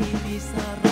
sin pizarra.